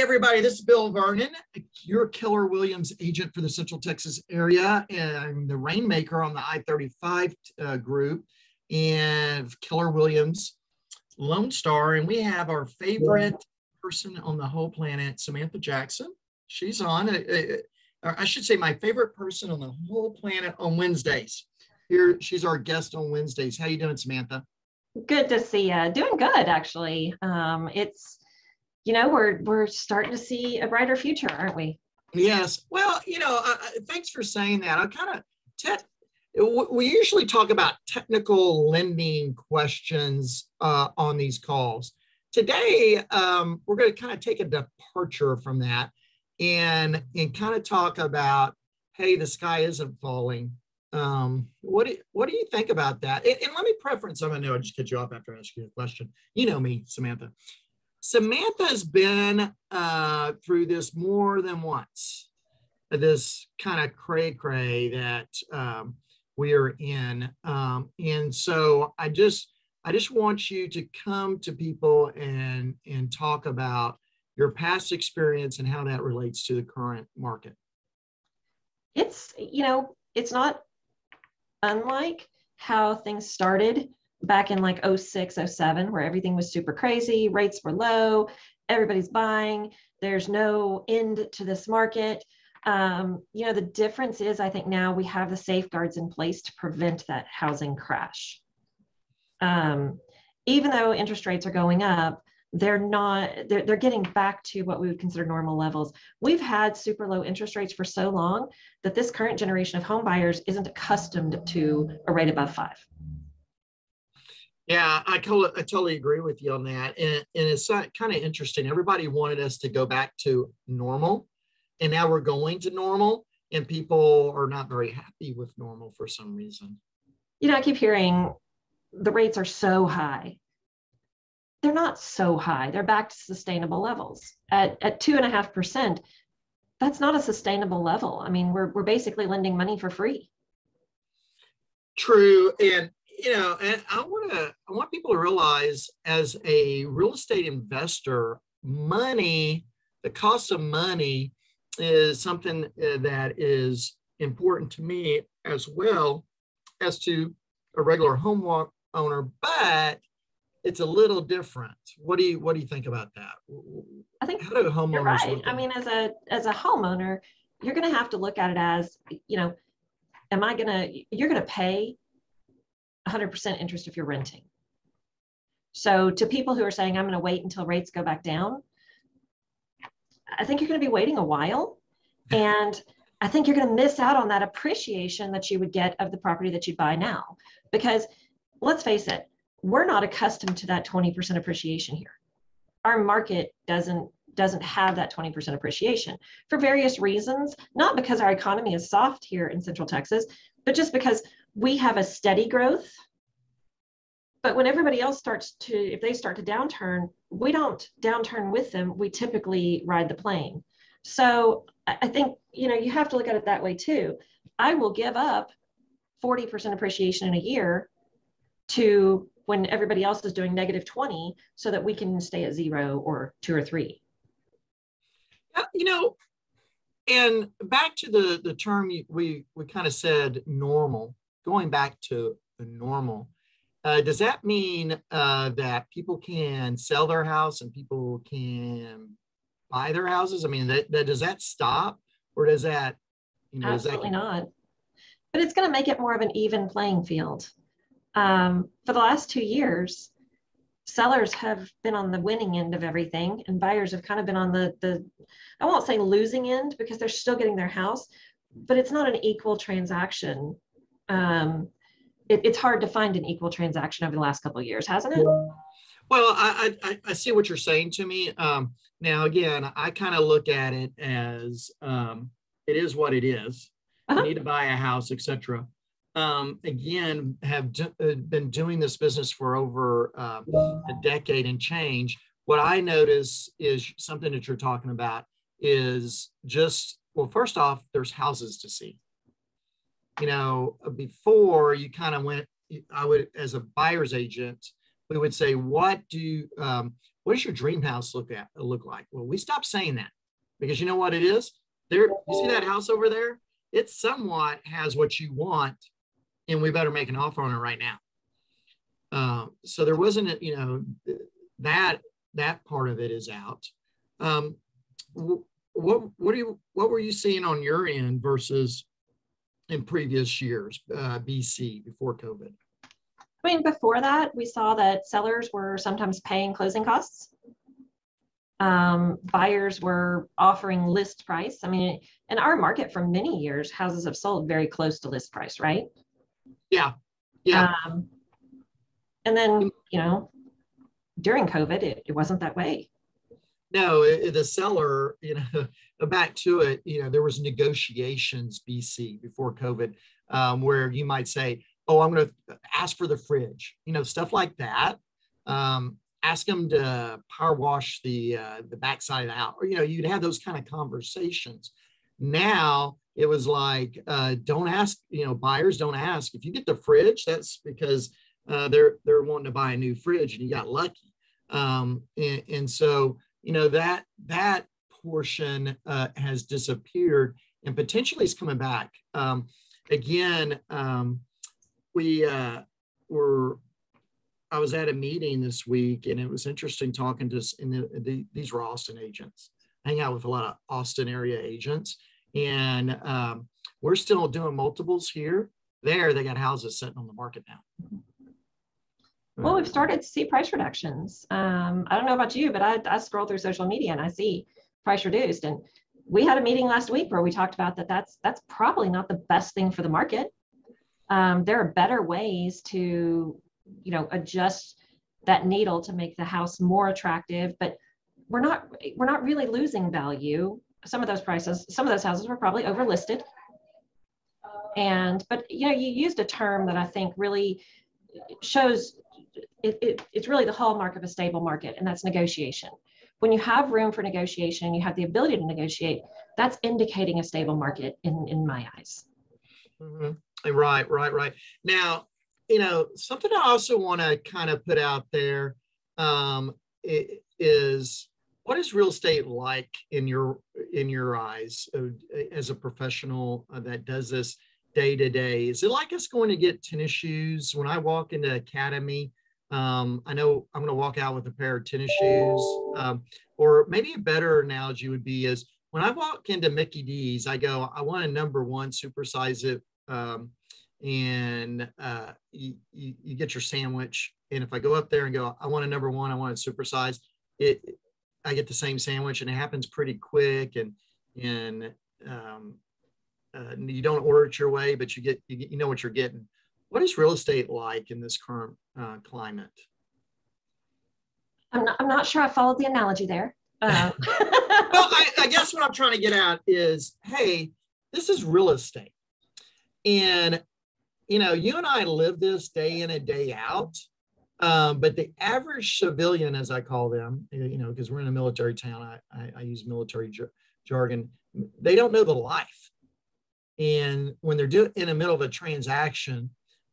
Everybody, this is Bill Vernon, your Keller Williams agent for the Central Texas area and the rainmaker on the I 35 uh, group and Keller Williams Lone Star. And we have our favorite person on the whole planet, Samantha Jackson. She's on, uh, uh, I should say, my favorite person on the whole planet on Wednesdays. Here, she's our guest on Wednesdays. How you doing, Samantha? Good to see you. Doing good, actually. Um, it's you know we're we're starting to see a brighter future aren't we yes well you know uh, thanks for saying that i kind of te- we usually talk about technical lending questions uh, on these calls today um, we're going to kind of take a departure from that and and kind of talk about hey the sky isn't falling um, what do what do you think about that? And, and let me preference. I'm gonna know I just cut you off after I ask you a question. You know me, Samantha. Samantha's been uh, through this more than once, this kind of cray cray that um, we're in. Um, and so I just, I just want you to come to people and, and talk about your past experience and how that relates to the current market. It's, you know, it's not unlike how things started back in like 06, 07, where everything was super crazy, rates were low, everybody's buying, there's no end to this market. Um, you know, the difference is I think now we have the safeguards in place to prevent that housing crash. Um, even though interest rates are going up, they're not they're, they're getting back to what we would consider normal levels we've had super low interest rates for so long that this current generation of home buyers isn't accustomed to a rate above five yeah, I, totally, I totally agree with you on that. And, and it's kind of interesting. Everybody wanted us to go back to normal, and now we're going to normal, and people are not very happy with normal for some reason. You know, I keep hearing the rates are so high. They're not so high. They're back to sustainable levels. At, at two and a half percent, that's not a sustainable level. I mean, we're, we're basically lending money for free. True. And you know, and I want to, I want people to realize as a real estate investor, money, the cost of money is something uh, that is important to me as well as to a regular home owner, but it's a little different. What do you what do you think about that? I think how do homeowners you're right. I mean, as a as a homeowner, you're going to have to look at it as you know, am I going to you're going to pay 100% interest if you're renting. So to people who are saying, I'm going to wait until rates go back down, I think you're going to be waiting a while. And I think you're going to miss out on that appreciation that you would get of the property that you buy now. Because let's face it, we're not accustomed to that 20% appreciation here. Our market doesn't doesn't have that 20% appreciation for various reasons, not because our economy is soft here in Central Texas, but just because we have a steady growth. But when everybody else starts to, if they start to downturn, we don't downturn with them. We typically ride the plane. So I think, you know, you have to look at it that way too. I will give up 40% appreciation in a year to when everybody else is doing negative 20 so that we can stay at zero or two or three. You know, and back to the, the term we, we kind of said normal going back to the normal, uh, does that mean uh, that people can sell their house and people can buy their houses? I mean, that, that does that stop or does that, you know, absolutely that... not? But it's going to make it more of an even playing field. Um, for the last two years, sellers have been on the winning end of everything, and buyers have kind of been on the the I won't say losing end because they're still getting their house, but it's not an equal transaction um, it, it's hard to find an equal transaction over the last couple of years, hasn't it? Well, I, I, I see what you're saying to me. Um, now, again, I kind of look at it as um, it is what it is. Uh-huh. need to buy a house, etc. Um, again, have do, uh, been doing this business for over uh, a decade and change. What I notice is something that you're talking about is just well, first off, there's houses to see you know, before you kind of went, I would, as a buyer's agent, we would say, what do, um, what does your dream house look at look like? Well, we stopped saying that because you know what it is? There, you see that house over there? It somewhat has what you want, and we better make an offer on it right now. Um, so there wasn't, a, you know, that that part of it is out. Um, what what do you what were you seeing on your end versus in previous years, uh, BC before COVID? I mean, before that, we saw that sellers were sometimes paying closing costs. Um, buyers were offering list price. I mean, in our market for many years, houses have sold very close to list price, right? Yeah. Yeah. Um, and then, you know, during COVID, it, it wasn't that way. No, it, the seller, you know, back to it, you know, there was negotiations BC before COVID, um, where you might say, oh, I'm going to ask for the fridge, you know, stuff like that. Um, ask them to power wash the uh, the backside of the house, or you know, you'd have those kind of conversations. Now it was like, uh, don't ask, you know, buyers don't ask if you get the fridge. That's because uh, they're they're wanting to buy a new fridge and you got lucky. Um, and, and so you know that that portion uh, has disappeared and potentially is coming back. Um, again, um, we uh, were I was at a meeting this week and it was interesting talking to in the, the, these were Austin agents. I hang out with a lot of Austin area agents, and um, we're still doing multiples here. There, they got houses sitting on the market now. Well, we've started to see price reductions. Um, I don't know about you, but I, I scroll through social media and I see price reduced. And we had a meeting last week where we talked about that. That's that's probably not the best thing for the market um, there are better ways to you know adjust that needle to make the house more attractive but we're not we're not really losing value some of those prices some of those houses were probably overlisted and but you know you used a term that i think really shows it, it, it's really the hallmark of a stable market and that's negotiation when you have room for negotiation you have the ability to negotiate that's indicating a stable market in in my eyes mm-hmm. Right, right, right. Now, you know, something I also want to kind of put out there um, is what is real estate like in your in your eyes uh, as a professional uh, that does this day to day? Is it like us going to get tennis shoes when I walk into Academy? Um, I know I'm going to walk out with a pair of tennis shoes. Um, or maybe a better analogy would be is when I walk into Mickey D's, I go, I want a number one supersize it um, and uh, you, you, you, get your sandwich. And if I go up there and go, I want a number one, I want it supersized, it I get the same sandwich, and it happens pretty quick. And and um, uh, you don't order it your way, but you get you, get, you know what you're getting. What is real estate like in this current uh, climate? I'm not, I'm not sure I followed the analogy there. Uh. well, I, I guess what I'm trying to get at is, hey, this is real estate and, you know, you and I live this day in and day out. Um, but the average civilian, as I call them, you know, because we're in a military town, I, I, I use military jar- jargon, they don't know the life. And when they're doing in the middle of a transaction,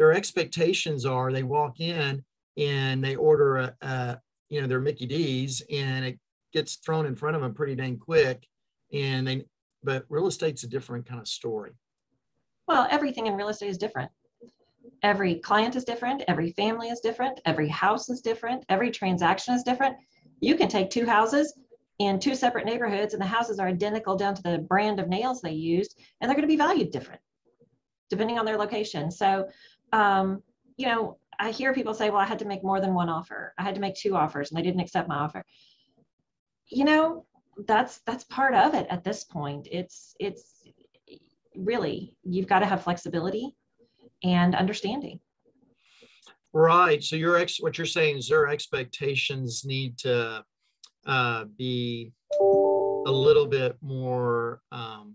their expectations are they walk in and they order a, a you know, their Mickey D's and it gets thrown in front of them pretty dang quick. And they, but real estate's a different kind of story. Well, everything in real estate is different. Every client is different. Every family is different. Every house is different. Every transaction is different. You can take two houses in two separate neighborhoods and the houses are identical down to the brand of nails they used, and they're going to be valued different depending on their location. So, um, you know, I hear people say, well, I had to make more than one offer. I had to make two offers and they didn't accept my offer. You know, that's that's part of it at this point. It's it's really you've got to have flexibility and understanding right so your ex what you're saying is their expectations need to uh, be a little bit more um,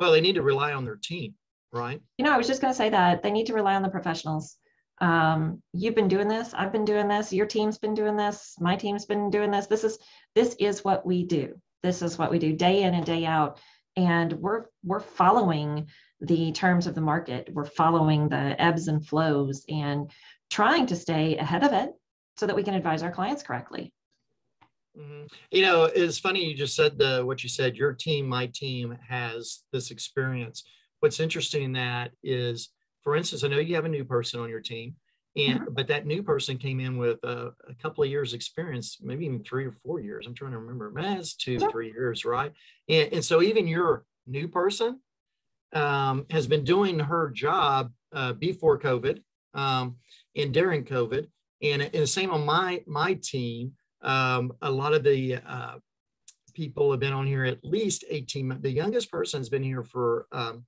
well they need to rely on their team right you know i was just going to say that they need to rely on the professionals um, you've been doing this i've been doing this your team's been doing this my team's been doing this this is this is what we do this is what we do day in and day out and we're we're following the terms of the market we're following the ebbs and flows and trying to stay ahead of it so that we can advise our clients correctly Mm-hmm. You know, it's funny you just said the what you said. Your team, my team, has this experience. What's interesting in that is, for instance, I know you have a new person on your team, and mm-hmm. but that new person came in with a, a, couple of years experience, maybe even three or four years. I'm trying to remember. That's two, yeah. three years, right? And, and so even your new person um, has been doing her job uh, before COVID um, and during COVID, and, and the same on my my team um, a lot of the uh, people have been on here at least 18 months. The youngest person has been here for um,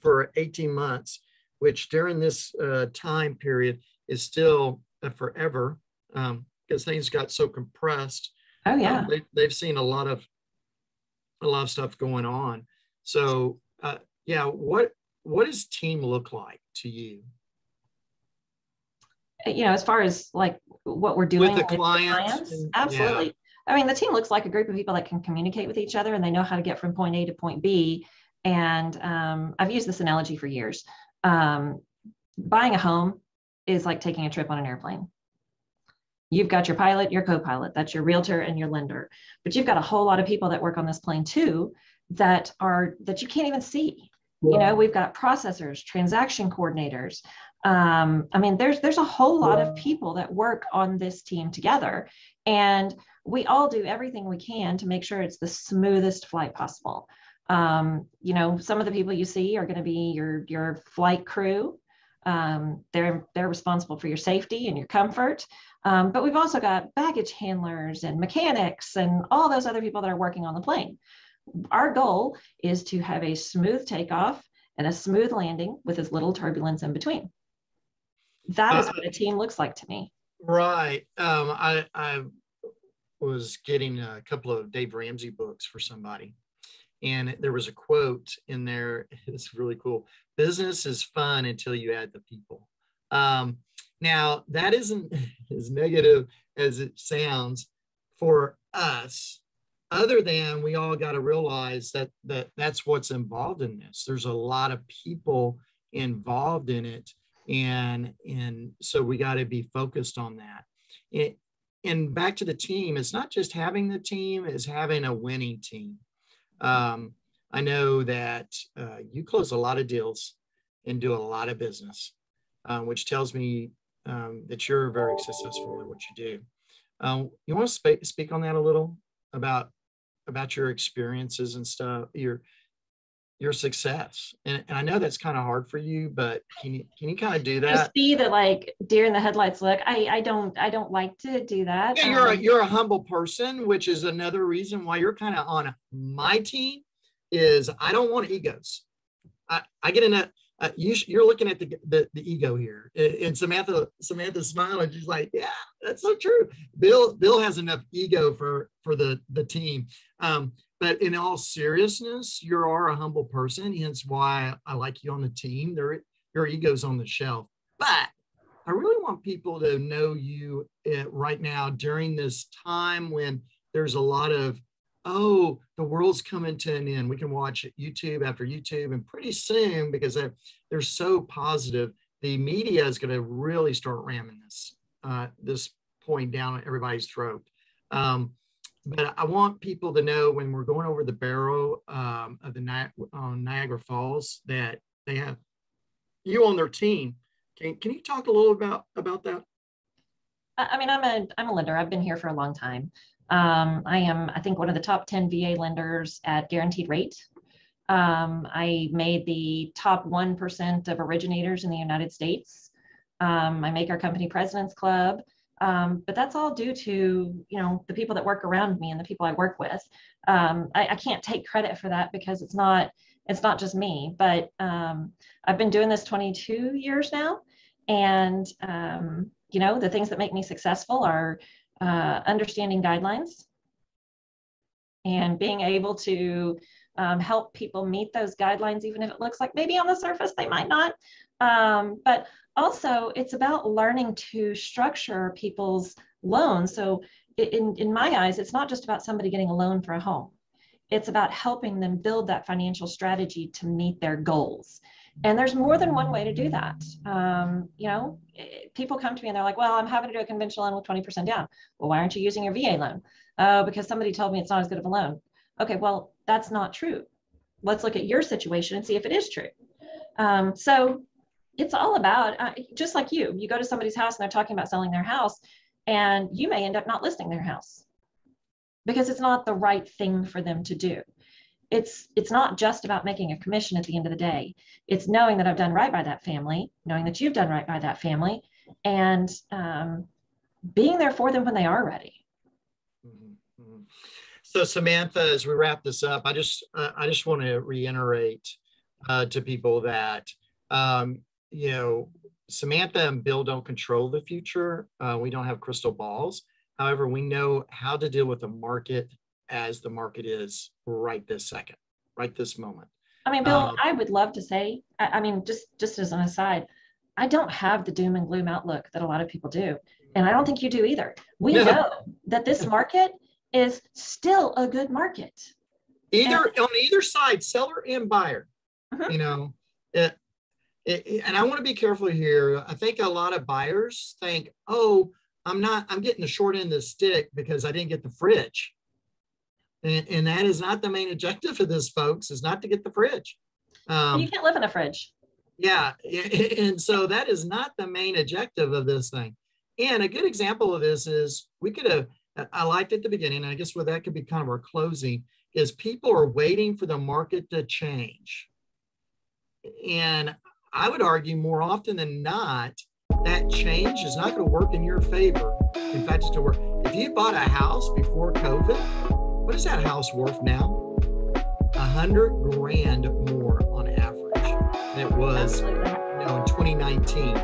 for 18 months, which during this uh, time period is still uh, forever because um, things got so compressed. Oh yeah, um, they, they've seen a lot of a lot of stuff going on. So uh, yeah, what what does team look like to you? you know, as far as like what we're doing with the clients, clients and, absolutely. Yeah. I mean, the team looks like a group of people that can communicate with each other and they know how to get from point A to point B. And um, I've used this analogy for years. Um, buying a home is like taking a trip on an airplane. You've got your pilot, your co-pilot, that's your realtor and your lender. But you've got a whole lot of people that work on this plane too that are that you can't even see. You know, we've got processors, transaction coordinators, um, I mean, there's there's a whole lot of people that work on this team together, and we all do everything we can to make sure it's the smoothest flight possible. Um, you know, some of the people you see are going to be your your flight crew. Um, they're they're responsible for your safety and your comfort. Um, but we've also got baggage handlers and mechanics and all those other people that are working on the plane. Our goal is to have a smooth takeoff and a smooth landing with as little turbulence in between that is what a team looks like to me. Right. Um, I, I was getting a couple of Dave Ramsey books for somebody. And there was a quote in there. It's really cool. Business is fun until you add the people. Um, now, that isn't as negative as it sounds for us, other than we all got to realize that, that that's what's involved in this. There's a lot of people involved in it and and so we got to be focused on that it, and back to the team it's not just having the team it's having a winning team um, i know that uh, you close a lot of deals and do a lot of business uh, which tells me um, that you're very successful at what you do. Um, you want to sp- speak on that a little about about your experiences and stuff your your success. And, and I know that's kind of hard for you, but can you can you kind of do that? I see the like deer in the headlights look. I I don't I don't like to do that. Yeah, you're um, a you're a humble person, which is another reason why you're kind of on my team. Is I don't want egos. I I get in a uh, you you're looking at the, the, the ego here and samantha samantha's smiling she's like yeah that's so true bill bill has enough ego for for the the team um but in all seriousness, you are a humble person, hence why I like you on the team. There, your ego's on the shelf. But I really want people to know you eh, right now during this time when there's a lot of, oh, the world's coming to an end. We can watch YouTube after YouTube, and pretty soon, because they're, they're so positive, the media is going to really start ramming this uh, this point down everybody's throat. Um, but I want people to know when we're going over the barrel um, of the Ni- Niagara Falls that they have you on their team. Can, can you talk a little about about that? I mean, I'm a I'm a lender. I've been here for a long time. Um, I am, I think, one of the top 10 VA lenders at guaranteed rate. Um, I made the top 1% of originators in the United States. Um, I make our company President's Club. Um, but that's all due to you know the people that work around me and the people I work with. Um, I, I, can't take credit for that because it's not it's not just me. But um, I've been doing this 22 years now, and you know the things that make me successful are uh, understanding guidelines and being able to um, help people meet those guidelines, even if it looks like maybe on the surface they might not. Um, but also it's about learning to structure people's loans. So in, in my eyes, it's not just about somebody getting a loan for a home. It's about helping them build that financial strategy to meet their goals. And there's more than one way to do that. Um, you know, eh, people come to me and they're like, well, I'm having to do a conventional loan with 20% down. Well, why aren't you using your VA loan? Uh, because somebody told me it's not as good of a loan. Okay, well, that's not true. Let's look at your situation and see if it is true. Um, so it's all about, uh, just like you, you go to somebody's house and they're talking about selling their house, and you may end up not listing their house because it's not the right thing for them to do it's it's not just about making a commission at the end of the day it's knowing that i've done right by that family knowing that you've done right by that family and um, being there for them when they are ready mm-hmm. mm-hmm. so samantha as we wrap this up i just uh, i just want to reiterate uh, to people that um, you know samantha and bill don't control the future uh, we don't have crystal balls however we know how to deal with the market as the market is right this second, right this moment. I mean, Bill, um, I would love to say, I, I, mean, just just as an aside, I don't have the doom and gloom outlook that a lot of people do, and I don't think you do either. We yeah. know that this market is still a good market. Either and, on either side, seller and buyer. Uh-huh. You know, it, it, and I want to be careful here. I think a lot of buyers think, "Oh, I'm not. I'm getting the short end of the stick because I didn't get the fridge." And, and that is not the main objective of this, folks, is not to get the fridge. Um, you can't live in a fridge. Yeah. And so that is not the main objective of this thing. And a good example of this is we could have, I liked at the beginning, and I guess where that could be kind of our closing, is people are waiting for the market to change. And I would argue more often than not, that change is not going to work in your favor. In fact, it's to work. If you bought a house before COVID, what is that house worth now? A hundred grand more on average than it was you know, in 2019.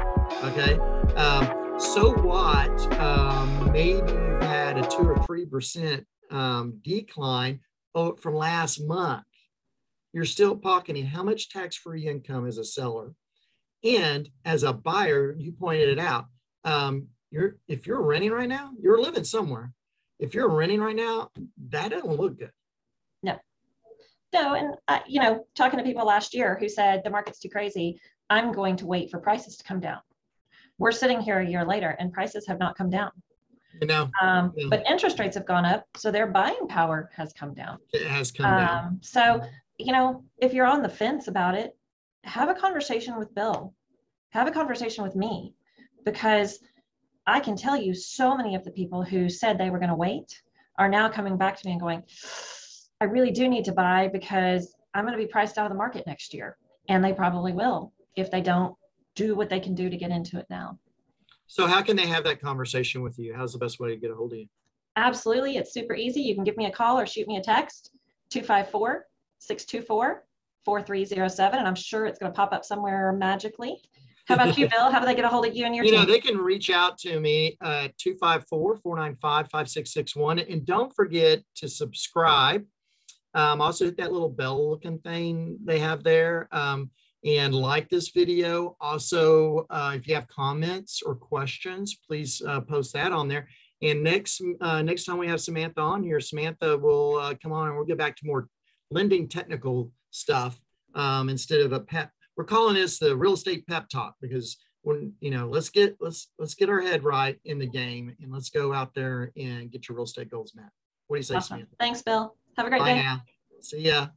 Okay. Um, so what? Um, maybe you've had a two or three percent um, decline from last month. You're still pocketing how much tax-free income as a seller, and as a buyer, you pointed it out. Um, you're if you're renting right now, you're living somewhere if you're renting right now, that doesn't look good. No, no. And, uh, you know, talking to people last year who said the market's too crazy, I'm going to wait for prices to come down. We're sitting here a year later and prices have not come down. You know, um, but interest rates have gone up, so their buying power has come down. It has come um, down. So, you know, if you're on the fence about it, have a conversation with Bill, have a conversation with me, because I can tell you so many of the people who said they were going to wait are now coming back to me and going, I really do need to buy because I'm going to be priced out of the market next year. And they probably will if they don't do what they can do to get into it now. So, how can they have that conversation with you? How's the best way to get a hold of you? Absolutely. It's super easy. You can give me a call or shoot me a text 254 624 4307. And I'm sure it's going to pop up somewhere magically. How about you, Bill? How do they get a hold of you and your you team? know, they can reach out to me at 254-495-5661. And don't forget to subscribe. Um, also hit that little bell looking thing they have there. Um, and like this video. Also, uh, if you have comments or questions, please uh, post that on there. And next uh, next time we have Samantha on here, Samantha will uh, come on and we'll get back to more lending technical stuff um, instead of a pet we're calling this the real estate pep talk because when you know let's get let's let's get our head right in the game and let's go out there and get your real estate goals met. What do you say, awesome. Thanks, Bill. Have a great Bye day. Now. See ya.